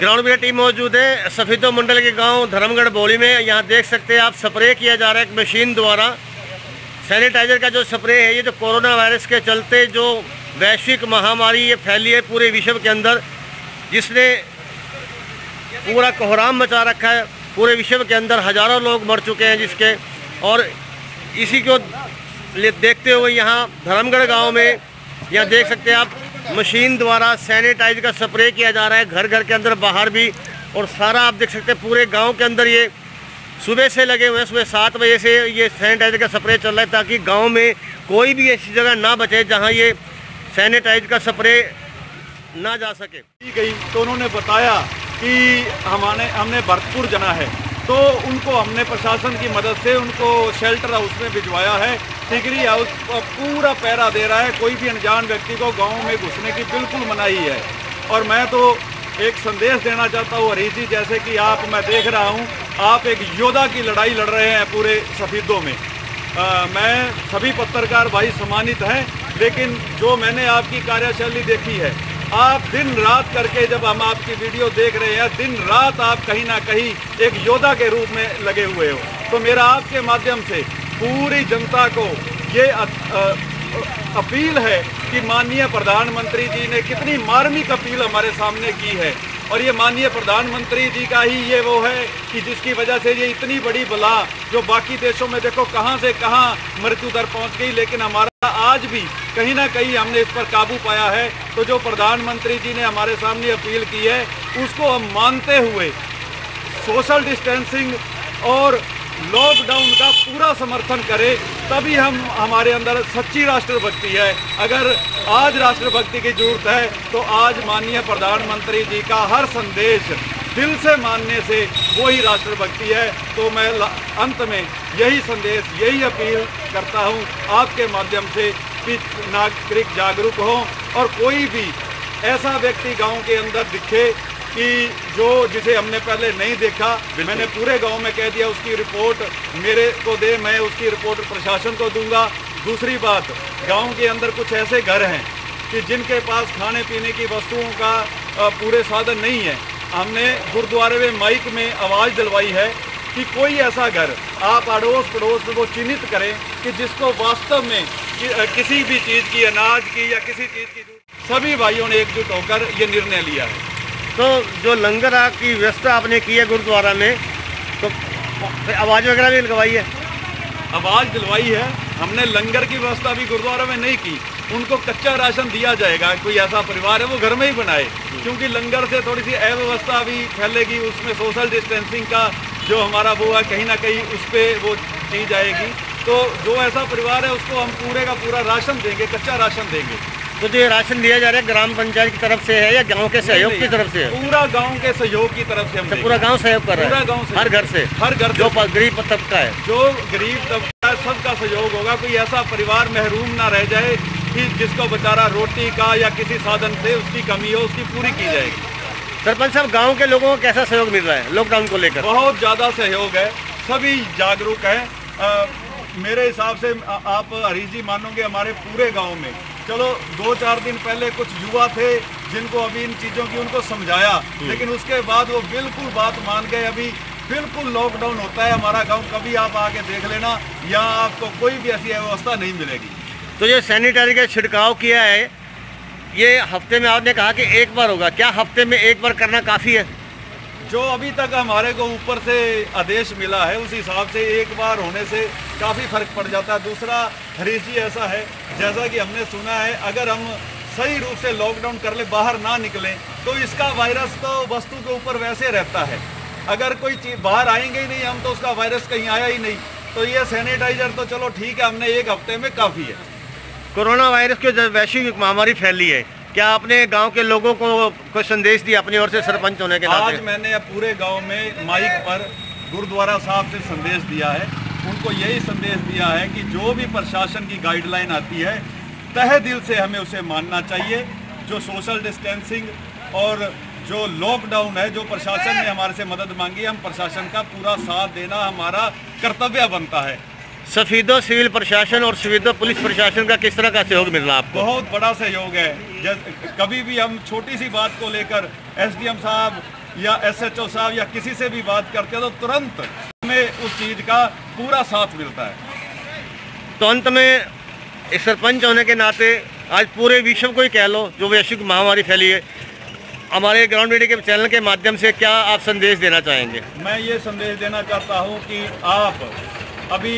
Ground में team मौजूद है। सफीदो मंडल के गाँव धर्मगढ़ बोली में यहाँ देख सकते हैं आप, स्प्रे किया जा रहा है एक मशीन द्वारा। सैनिटाइजर का जो स्प्रे है, ये जो कोरोना वायरस के चलते जो वैश्विक महामारी ये फैली है पूरे विश्व के अंदर, जिसने पूरा कोहराम मचा रखा है। पूरे विश्व के अंदर हज़ारों लोग मर चुके हैं जिसके, और इसी को देखते हुए यहाँ धर्मगढ़ गाँव में यहाँ देख सकते हैं आप मशीन द्वारा सैनिटाइज का स्प्रे किया जा रहा है। घर घर के अंदर, बाहर भी, और सारा आप देख सकते हैं, पूरे गाँव के अंदर ये सुबह से लगे हुए हैं, सुबह सात बजे से ये सैनिटाइजर का स्प्रे चल रहा है, ताकि गाँव में कोई भी ऐसी जगह ना बचे जहाँ ये सैनिटाइज का स्प्रे ना जा सके। गई तो उन्होंने बताया कि हमारे, हमने भरतपुर जाना है। तो उनको हमने प्रशासन की मदद से उनको शेल्टर हाउस में भिजवाया है। टिगरी हाउस पूरा पैरा दे रहा है। कोई भी अनजान व्यक्ति को गाँव में घुसने की बिल्कुल मनाही है। और मैं तो एक संदेश देना चाहता हूँ हरीश जी जैसे कि आप मैं देख रहा हूँ आप एक योद्धा की लड़ाई लड़ रहे हैं पूरे सफीदों में। आ, मैं सभी पत्रकार भाई सम्मानित हैं लेकिन जो मैंने आपकी कार्यशैली देखी है आप दिन रात करके जब हम आपकी वीडियो देख रहे हैं, दिन रात आप कहीं ना कहीं एक योद्धा के रूप में लगे हुए हो। तो मेरा आपके माध्यम से पूरी जनता को ये अपील है कि माननीय प्रधानमंत्री जी ने कितनी मार्मिक अपील हमारे सामने की है। और ये माननीय प्रधानमंत्री जी का ही ये वो है कि जिसकी वजह से ये इतनी बड़ी बला जो बाकी देशों में देखो कहाँ से कहाँ मृत्यु दर पहुँच गई, लेकिन हमारा आज भी कहीं ना कहीं हमने इस पर काबू पाया है। तो जो प्रधानमंत्री जी ने हमारे सामने अपील की है, उसको हम मानते हुए सोशल डिस्टेंसिंग और लॉकडाउन का पूरा समर्थन करें, तभी हम हमारे अंदर सच्ची राष्ट्रभक्ति है। अगर आज राष्ट्रभक्ति की ज़रूरत है तो आज माननीय प्रधानमंत्री जी का हर संदेश दिल से मानने से वो ही राष्ट्रभक्ति है। तो मैं अंत में यही संदेश, यही अपील करता हूँ, आपके माध्यम से कि नागरिक जागरूक हों और कोई भी ऐसा व्यक्ति गाँव के अंदर दिखे कि जो जिसे हमने पहले नहीं देखा मैंने पूरे गाँव में कह दिया उसकी रिपोर्ट मेरे को दे मैं उसकी रिपोर्ट प्रशासन को दूँगा। दूसरी बात गाँव के अंदर कुछ ऐसे घर हैं कि जिनके पास खाने पीने की वस्तुओं का पूरे साधन नहीं है। हमने गुरुद्वारे में माइक में आवाज़ दिलवाई है कि कोई ऐसा घर आप अड़ोस पड़ोस में वो चिन्हित करें कि जिसको वास्तव में कि, किसी भी चीज़ की अनाज की या किसी चीज़ की सभी भाइयों ने एकजुट होकर ये निर्णय लिया है। तो जो लंगर की व्यवस्था आपने की है गुरुद्वारा में तो आवाज़ वगैरह भी लगवाई है? आवाज़ दिलवाई है। हमने लंगर की व्यवस्था भी गुरुद्वारा में नहीं की। उनको कच्चा राशन दिया जाएगा, कोई ऐसा परिवार है, वो घर में ही बनाए। क्योंकि लंगर से थोड़ी सी अव्यवस्था भी फैलेगी, उसमें सोशल डिस्टेंसिंग का जो हमारा वो है, कहीं ना कहीं उस पर वो चीज़ आएगी तो जो ऐसा परिवार है, उसको हम पूरे का पूरा राशन देंगे, कच्चा राशन देंगे। तो जो राशन दिया जा रहा है ग्राम पंचायत की तरफ़ से है या गाँव के सहयोग की तरफ़ से है? पूरा गाँव के सहयोग की तरफ़ से हम अच्छा, पूरा गाँव सहयोग कर रहा है? पूरा गाँव हर घर से? हर घर जो गरीब तबका है? जो गरीब तबका सबका सहयोग होगा। कोई ऐसा परिवार महरूम ना रह जाए कि जिसको बेचारा रोटी का या किसी साधन से उसकी कमी हो उसकी पूरी की जाएगी। सरपंच साहब गाँव के लोगों को कैसा सहयोग मिल रहा है लॉकडाउन को लेकर? बहुत ज़्यादा सहयोग है। सभी जागरूक है। मेरे हिसाब से आप हरीश जी मानोगे हमारे पूरे गाँव में चलो दो चार दिन पहले कुछ युवा थे जिनको अभी इन चीज़ों की उनको समझाया। लेकिन उसके बाद वो बिल्कुल बात मान गए। अभी बिल्कुल लॉकडाउन होता है हमारा गाँव कभी आप आके देख लेना यहाँ आपको कोई भी ऐसी व्यवस्था नहीं मिलेगी। तो ये सैनिटाइजर का छिड़काव किया है। ये हफ़्ते में आपने कहा कि एक बार होगा। क्या हफ़्ते में एक बार करना काफ़ी है? जो अभी तक हमारे को ऊपर से आदेश मिला है, उस हिसाब से एक बार होने से काफ़ी फ़र्क पड़ जाता है। दूसरा, हरीश जी, ऐसा है, जैसा कि हमने सुना है, अगर हम सही रूप से लॉकडाउन कर ले, बाहर ना निकलें तो इसका वायरस तो वस्तु के ऊपर वैसे रहता है। अगर कोई चीज़, बाहर आएँगे ही नहीं हम तो उसका वायरस कहीं आया ही नहीं। तो ये सैनिटाइजर तो चलो ठीक है, हमने एक हफ़्ते में काफ़ी है। कोरोना वायरस की वैश्विक महामारी फैली है। क्या आपने गाँव के लोगों को कोई संदेश दिया अपनी ओर से सरपंच होने के आज मैंने पूरे गाँव में माइक पर गुरुद्वारा साहब से संदेश दिया है। उनको यही संदेश दिया है कि जो भी प्रशासन की गाइडलाइन आती है, तह दिल से हमें उसे मानना चाहिए। जो सोशल डिस्टेंसिंग और जो लॉकडाउन है, जो प्रशासन ने हमारे से मदद मांगी, हम प्रशासन का पूरा साथ देना हमारा कर्तव्य बनता है। सफीदो सिविल प्रशासन और सफीदो पुलिस प्रशासन का किस तरह का सहयोग मिल रहा है आपको? बहुत बड़ा सहयोग है। कभी भी हम छोटी सी बात को लेकर एसडीएम साहब या एसएचओ साहब या किसी से भी बात करते हैं तो तुरंत हमें उस चीज़ का पूरा साथ मिलता है। तो अंत में एक सरपंच होने के नाते आज पूरे विश्व को ही कह लो जो वैश्विक महामारी फैली है हमारे ग्राउंड मीडिया के चैनल के माध्यम से क्या आप संदेश देना चाहेंगे? मैं ये संदेश देना चाहता हूँ कि आप अभी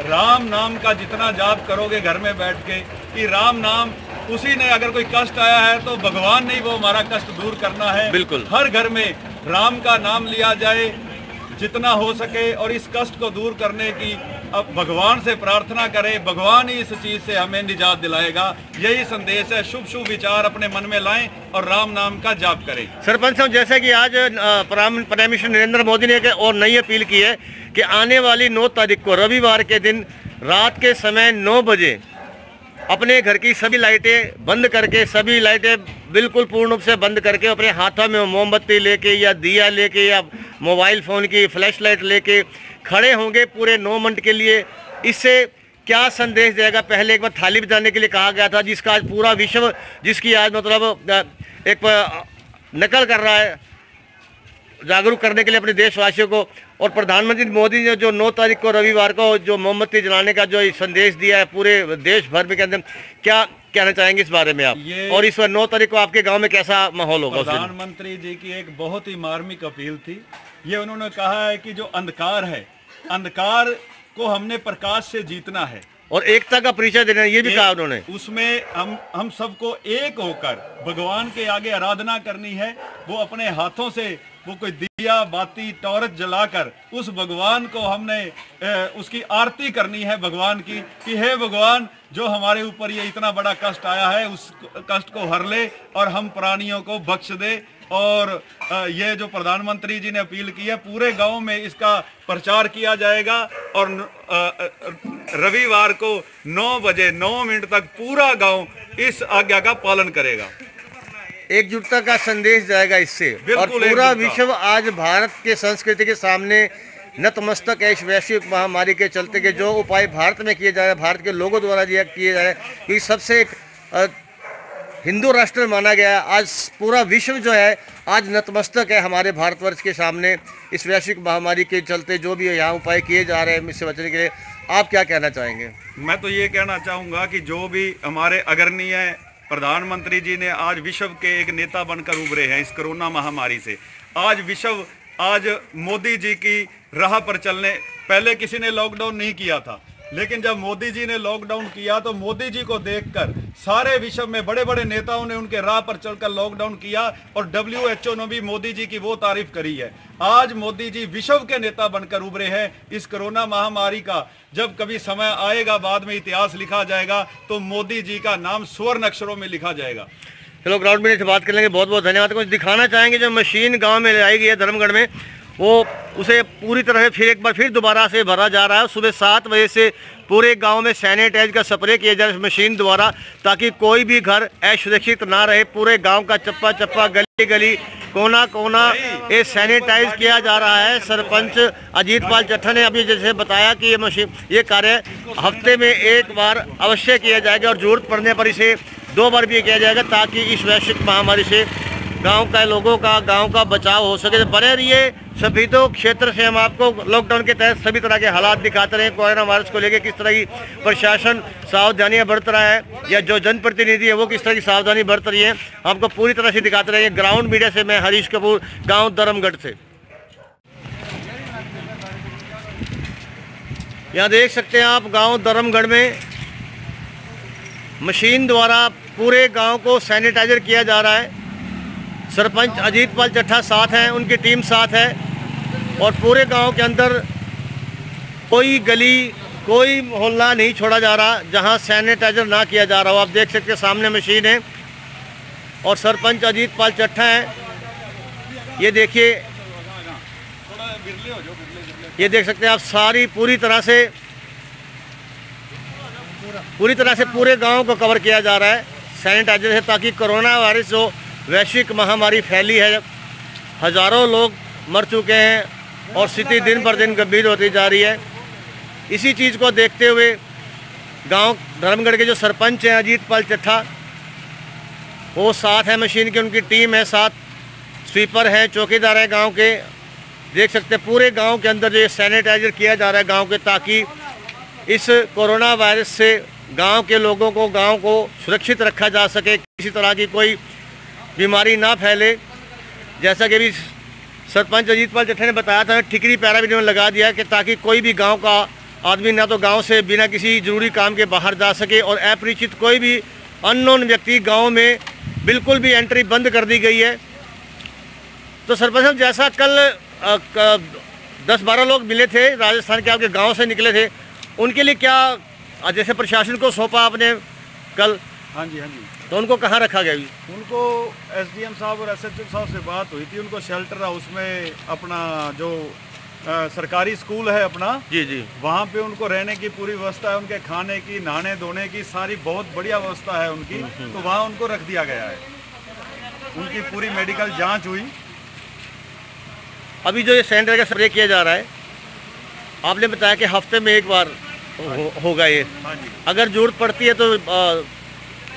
राम नाम का जितना जाप करोगे घर में बैठ के कि राम नाम उसी ने अगर कोई कष्ट आया है तो भगवान ने वो हमारा कष्ट दूर करना है बिल्कुल। हर घर में राम का नाम लिया जाए जितना हो सके और इस कष्ट को दूर करने की अब भगवान से प्रार्थना करें, भगवान ही इस चीज़ से हमें निजात दिलाएगा। यही संदेश है, शुभ शुभ विचार अपने मन में लाएँ और राम नाम का जाप करें। सरपंच साहब, जैसे कि आज प्राइम मिनिस्टर नरेंद्र मोदी ने और नई अपील की है कि आने वाली 9 तारीख को, रविवार के दिन, रात के समय 9 बजे, अपने घर की सभी लाइटें बंद करके, सभी लाइटें बिल्कुल पूर्ण रूप से बंद करके, अपने हाथों में मोमबत्ती लेके या दिया लेके या मोबाइल फ़ोन की फ्लैश लाइट लेके खड़े होंगे पूरे नौ मिनट के लिए। इससे क्या संदेश देगा? पहले एक बार थाली बजाने के लिए कहा गया था जिसका आज पूरा विश्व जिसकी आज मतलब एक नकल कर रहा है जागरूक करने के लिए अपने देशवासियों को। और प्रधानमंत्री मोदी ने जो 9 तारीख को रविवार को जो मोमबत्ती जलाने का जो संदेश दिया है पूरे देश भर में के अंदर क्या कहना चाहेंगे इस बारे में आप? और इस बार 9 तारीख को आपके गाँव में कैसा माहौल होगा प्रधानमंत्री जी की एक बहुत ही मार्मिक अपील थी। ये उन्होंने कहा है कि जो अंधकार है अंधकार को हमने प्रकाश से जीतना है। और एकता का परिचय देना ये भी कहा उन्होंने। उसमें हम हम सबको एक होकर भगवान के आगे आराधना करनी है। वो अपने हाथों से वो कोई दिया बाती टॉर्च जलाकर उस भगवान को हमने अ, उसकी आरती करनी है भगवान की कि हे भगवान जो हमारे ऊपर ये इतना बड़ा कष्ट आया है उस कष्ट को हर ले और हम प्राणियों को बख्श दे। और ये जो प्रधानमंत्री जी ने अपील की है पूरे गाँव में इसका प्रचार किया जाएगा और रविवार को 9 बजे 9 मिनट तक पूरा गाँव इस आज्ञा का पालन करेगा। एकजुटता का संदेश जाएगा इससे। और पूरा विश्व आज भारत के संस्कृति के सामने नतमस्तक है इस वैश्विक महामारी के चलते के जो उपाय भारत में किए जा रहे हैं भारत के लोगों द्वारा किए जा रहे हैं क्योंकि सबसे एक हिंदू राष्ट्र माना गया आज पूरा विश्व जो है, आज नतमस्तक है हमारे भारतवर्ष के सामने। इस वैश्विक महामारी के चलते जो भी यहाँ उपाय किए जा रहे हैं, इससे बचने के लिए आप क्या कहना चाहेंगे? मैं तो ये कहना चाहूँगा कि जो भी हमारे अग्रणीय प्रधानमंत्री जी ने आज विश्व के एक नेता बनकर उभरे हैं इस कोरोना महामारी से। आज विश्व, आज मोदी जी की राह पर चलने, पहले किसी ने लॉकडाउन नहीं किया था। लेकिन जब मोदी जी ने लॉकडाउन किया तो मोदी जी को देखकर सारे विश्व में बड़े बड़े नेताओं ने उनके राह पर चलकर लॉकडाउन किया और डब्ल्यू एच ओ ने भी मोदी जी की वो तारीफ़ करी है। आज मोदी जी विश्व के नेता बनकर उभरे हैं इस कोरोना महामारी का। जब कभी समय आएगा, बाद में इतिहास लिखा जाएगा तो मोदी जी का नाम स्वर्ण अक्षरों में लिखा जाएगा। चलो ग्राउंड में से बात कर लेंगे। बहुत बहुत धन्यवाद। कुछ दिखाना चाहेंगे जो मशीन गाँव में लाई गई है धर्मगढ़ में? वो उसे पूरी तरह से फिर एक बार फिर दोबारा से भरा जा रहा है। सुबह सात बजे से पूरे गाँव में सैनिटाइज का स्प्रे किया जा रहा है मशीन द्वारा, ताकि कोई भी घर असुरक्षित ना रहे। पूरे गाँव का चप्पा चप्पा, गली गली, कोना कोना ये सैनिटाइज किया जा रहा है। सरपंच अजीत पाल चट्ठा ने अभी जैसे बताया कि ये मशीन, ये कार्य हफ़्ते में एक बार अवश्य किया जाएगा और ज़रूरत पड़ने पर इसे दो बार भी किया जाएगा, ताकि इस वैश्विक महामारी से गाँव का लोगों का, गाँव का बचाव हो सके तो बने रहिए। सभी तो क्षेत्र से हम आपको लॉकडाउन के तहत सभी तरह के हालात दिखाते रहे। कोरोना वायरस को लेकर किस तरह की प्रशासन सावधानियाँ बरत रहा है या जो जनप्रतिनिधि है वो किस तरह की सावधानी बरत रही है, आपको पूरी तरह से दिखाते रहे ग्राउंड मीडिया से मैं हरीश कपूर, गाँव धर्मगढ़ से। यहाँ देख सकते हैं आप, गाँव धर्मगढ़ में मशीन द्वारा पूरे गाँव को सैनिटाइजर किया जा रहा है। सरपंच अजीत पाल चट्ठा साथ हैं, उनकी टीम साथ है और पूरे गाँव के अंदर कोई गली, कोई मोहल्ला नहीं छोड़ा जा रहा जहाँ सैनिटाइजर ना किया जा रहा हो। आप देख सकते हैं सामने मशीन है और सरपंच अजीत पाल चट्ठा हैं। ये देखिए, ये देख सकते हैं आप सारी पूरी तरह से, पूरी तरह से पूरे गाँव को कवर किया जा रहा है। सैनिटाइजर से ताकि कोरोना वायरस जो वैश्विक महामारी फैली है। हज़ारों लोग मर चुके हैं और स्थिति दिन पर दिन गंभीर होती जा रही है। इसी चीज़ को देखते हुए गाँव धर्मगढ़ के जो सरपंच हैं अजीत पाल चट्ठा वो साथ हैं मशीन की, उनकी टीम है साथ। स्वीपर हैं, चौकीदार हैं गाँव के। देख सकते हैं, पूरे गाँव के अंदर जो ये सैनिटाइजर किया जा रहा है गाँव के, ताकि इस कोरोना वायरस से गाँव के लोगों को, गाँव को सुरक्षित रखा जा सके। किसी तरह की कोई बीमारी ना फैले। जैसा कि अभी सरपंच अजीत पाल जट्ठे ने बताया था, ठिकरी पैरा भी इन्होंने लगा दिया कि ताकि कोई भी गाँव का आदमी ना तो गाँव से बिना किसी ज़रूरी काम के बाहर जा सके और अपरिचित कोई भी अननोन व्यक्ति गाँव में बिल्कुल भी एंट्री बंद कर दी गई है। तो सरपंच साहब, जैसा कल दस बारह लोग मिले थे, राजस्थान के आपके गाँव से निकले थे, उनके लिए क्या, जैसे प्रशासन को सौंपा आपने कल? हाँ जी हाँ जी। तो उनको कहाँ रखा गया अभी? उनको एसडीएम साहब और एसएचओ साहब से बात हुई थी उनको शेल्टर हाउस में अपना जो अ, सरकारी स्कूल है अपना जी जी। वहाँ पे उनको रहने की पूरी व्यवस्था है उनके खाने की नहाने धोने की सारी बहुत बढ़िया व्यवस्था है उनकी तो वहाँ उनको रख दिया गया है। उनकी पूरी मेडिकल जाँच हुई। अभी जो ये सैनिटाइजर का स्प्रे किया जा रहा है आपने बताया कि हफ़्ते में एक बार हो, होगा ये। हाँ जी। अगर ज़रूरत पड़ती है तो अ,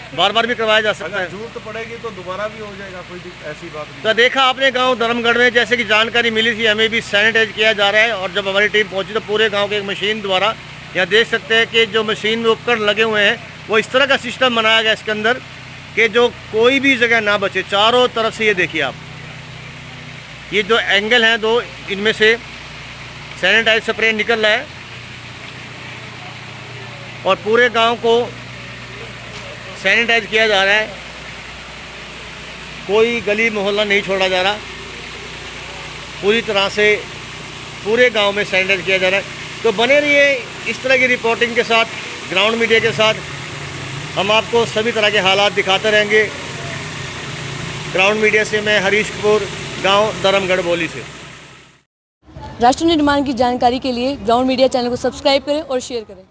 बार बार भी करवाया जा सकता है। ज़रूरत पड़ेगी तो दोबारा भी हो जाएगा कोई ऐसी बात नहीं। तो देखा आपने गाँव धर्मगढ़ में जैसे कि जानकारी मिली थी हमें भी सैनिटाइज किया जा रहा है और जब हमारी टीम पहुँची तो पूरे गाँव के एक मशीन द्वारा यहाँ देख सकते हैं कि जो मशीन में उपकरण लगे हुए हैं वो इस तरह का सिस्टम बनाया गया इसके अंदर कि जो कोई भी जगह ना बचे। चारों तरफ़ से ये देखिए आप। ये जो एंगल हैं दो इनमें से सैनिटाइज स्प्रे निकल रहा है और पूरे गाँव को सैनिटाइज किया जा रहा है। कोई गली मोहल्ला नहीं छोड़ा जा रहा। पूरी तरह से पूरे गाँव में सैनिटाइज किया जा रहा है। तो बने रहिए इस तरह की रिपोर्टिंग के साथ ग्राउंड मीडिया के साथ। हम आपको सभी तरह के हालात दिखाते रहेंगे। ग्राउंड मीडिया से मैं हरीश कपूर, गाँव धर्मगढ़, बोली से। राष्ट्र निर्माण की जानकारी के लिए ग्राउंड मीडिया चैनल को सब्सक्राइब करें और शेयर करें।